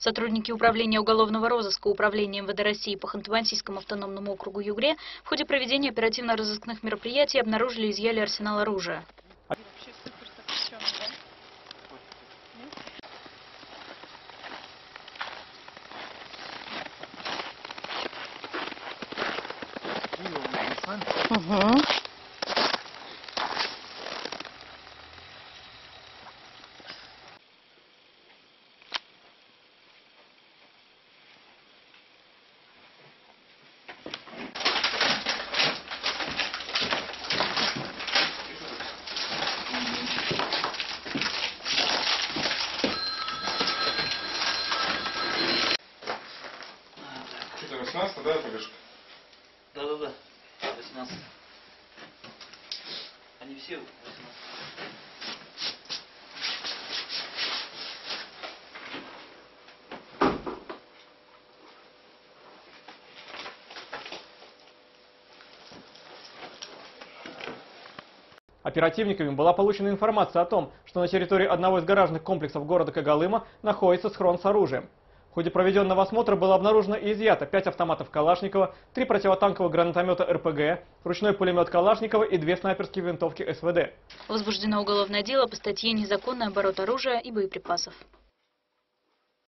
Сотрудники Управления уголовного розыска Управления МВД России по Ханты-Мансийскому автономному округу Югре в ходе проведения оперативно-розыскных мероприятий обнаружили и изъяли арсенал оружия. Вообще супер запрещенный, да? Это 18 да, ТГшка? Да-да-да, 18. Они все 18. Оперативниками была получена информация о том, что на территории одного из гаражных комплексов города Кагалыма находится схрон с оружием. В ходе проведенного осмотра было обнаружено и изъято 5 автоматов Калашникова, 3 противотанковых гранатомета РПГ, ручной пулемет Калашникова и 2 снайперские винтовки СВД. Возбуждено уголовное дело по статье «Незаконный оборот оружия и боеприпасов».